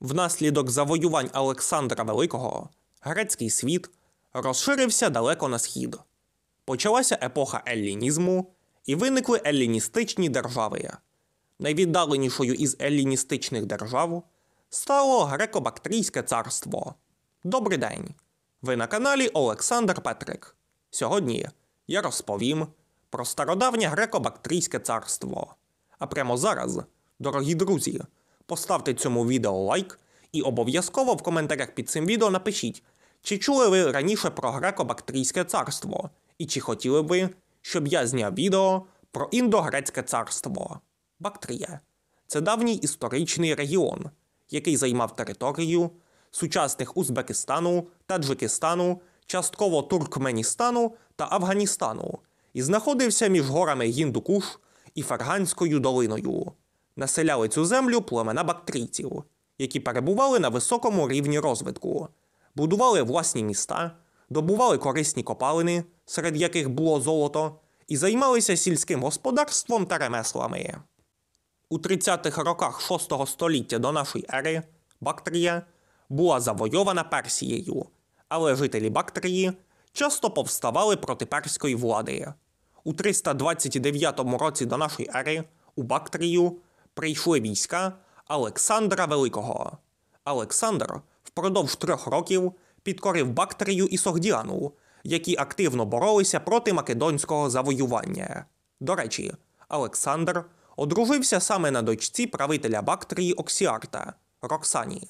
Внаслідок завоювань Олександра Великого грецький світ розширився далеко на схід. Почалася епоха еллінізму і виникли елліністичні держави. Найвіддаленішою із елліністичних держав стало Греко-Бактрійське царство. Добрий день! Ви на каналі Олександр Петрик. Сьогодні я розповім про стародавнє Греко-Бактрійське царство. А прямо зараз, дорогі друзі, поставте цьому відео лайк і обов'язково в коментарях під цим відео напишіть, чи чули ви раніше про Греко-Бактрійське царство, і чи хотіли ви, щоб я зняв відео про індогрецьке царство. Бактрія це давній історичний регіон, який займав територію сучасних Узбекистану, Таджикистану, частково Туркменістану та Афганістану і знаходився між горами Гіндукуш і Ферганською долиною. Населяли цю землю племена бактрійців, які перебували на високому рівні розвитку, будували власні міста, добували корисні копалини, серед яких було золото, і займалися сільським господарством та ремеслами. У 30-х роках 6 століття до нашої ери Бактрія була завойована Персією, але жителі Бактрії часто повставали проти перської влади. У 329 році до нашої ери у Бактрію прийшли війська Олександра Великого. Олександр впродовж трьох років підкорив Бактрію і Согдіану, які активно боролися проти македонського завоювання. До речі, Олександр одружився саме на дочці правителя Бактрії Оксіарта Роксані.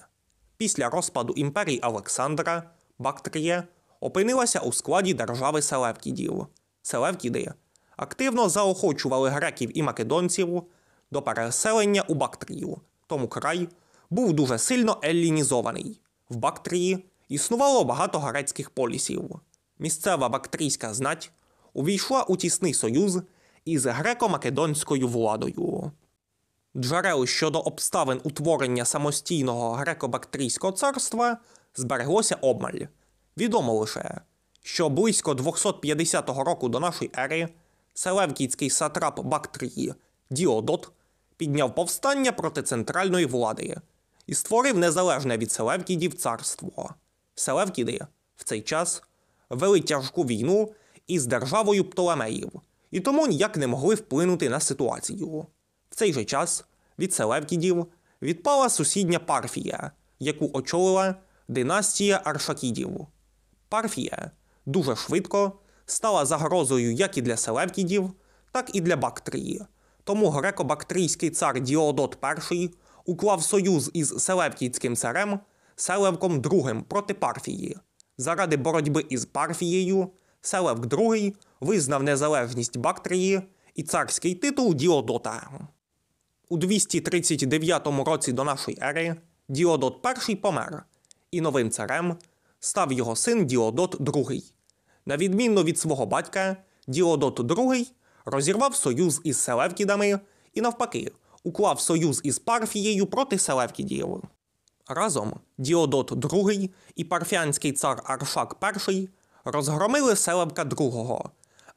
Після розпаду імперії Олександра Бактрія опинилася у складі держави Селевкідів. Селевкіди активно заохочували греків і македонців до переселення у Бактрію, тому край був дуже сильно еллінізований. В Бактрії існувало багато грецьких полісів. Місцева бактрійська знать увійшла у тісний союз із греко-македонською владою. Джерел щодо обставин утворення самостійного греко-бактрійського царства збереглося обмаль. Відомо лише, що близько 250 року до нашої ери селевкійський сатрап Бактрії Діодот підняв повстання проти центральної влади і створив незалежне від Селевкідів царство. Селевкіди в цей час вели тяжку війну із державою Птолемеїв і тому ніяк не могли вплинути на ситуацію. В цей же час від Селевкідів відпала сусідня Парфія, яку очолила династія Аршакідів. Парфія дуже швидко стала загрозою як і для Селевкідів, так і для Бактрії. Тому греко-бактрійський цар Діодот І уклав союз із Селевкідським царем Селевком II проти Парфії. Заради боротьби із Парфією Селевк II визнав незалежність Бактрії і царський титул Діодота. У 239 році до нашої ери Діодот І помер, і новим царем став його син Діодот II. На відмінно від свого батька, Діодот II розірвав союз із Селевкідами і, навпаки, уклав союз із Парфією проти Селевкідів. Разом Діодот II і парфянський цар Аршак І розгромили Селевка II,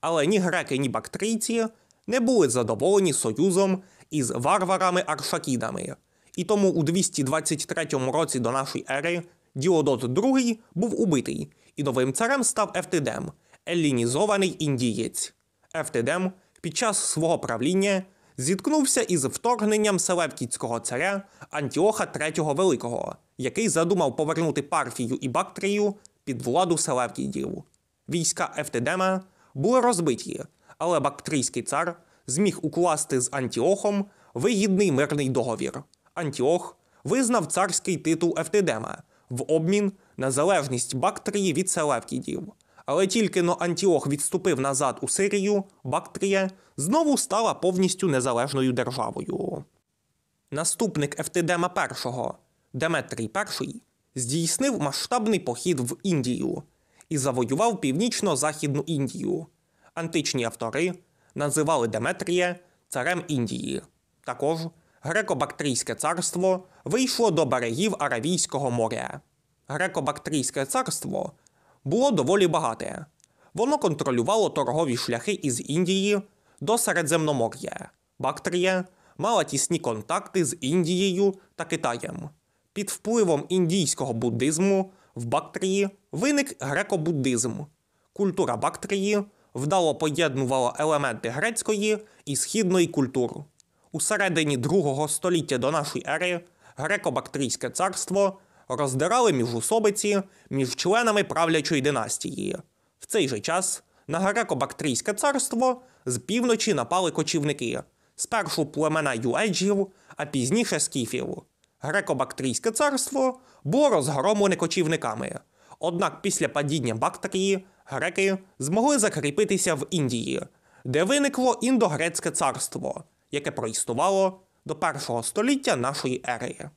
але ні греки, ні бактрійці не були задоволені союзом із варварами-аршакідами, і тому у 223 році до нашої ери Діодот II був убитий, і новим царем став Ефтидем, еллінізований індієць. Ефтидем під час свого правління зіткнувся із вторгненням селевкітського царя Антіоха III Великого, який задумав повернути Парфію і Бактрію під владу селевкідів. Війська Ефтидема були розбиті, але бактрійський цар зміг укласти з Антіохом вигідний мирний договір. Антіох визнав царський титул Ефтидема в обмін на залежність Бактрії від Селевкідів. Але тільки но Антіох відступив назад у Сирію, Бактрія знову стала повністю незалежною державою. Наступник Ефтидема І, Деметрій І, здійснив масштабний похід в Індію і завоював північно-західну Індію. Античні автори називали Деметрія царем Індії. Також Греко-Бактрійське царство вийшло до берегів Аравійського моря. Греко-Бактрійське царство було доволі багате. Воно контролювало торгові шляхи із Індії до Середземномор'я. Бактрія мала тісні контакти з Індією та Китаєм. Під впливом індійського буддизму в Бактрії виник греко-буддизм. Культура Бактрії вдало поєднувала елементи грецької і східної культур. У середині другого століття до нашої ери греко-бактрійське царство роздирали міжусобиці між членами правлячої династії. В цей же час на греко-бактрійське царство з півночі напали кочівники, спершу племена юеджів, а пізніше скіфів. Греко-бактрійське царство було розгромлене кочівниками. Однак після падіння Бактрії греки змогли закріпитися в Індії, де виникло індогрецьке царство, яке проіснувало до першого століття нашої ери.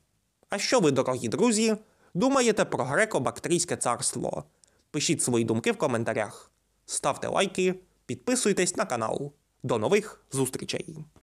А що ви, дорогі друзі, думаєте про греко-бактрійське царство? Пишіть свої думки в коментарях, ставте лайки, підписуйтесь на канал. До нових зустрічей!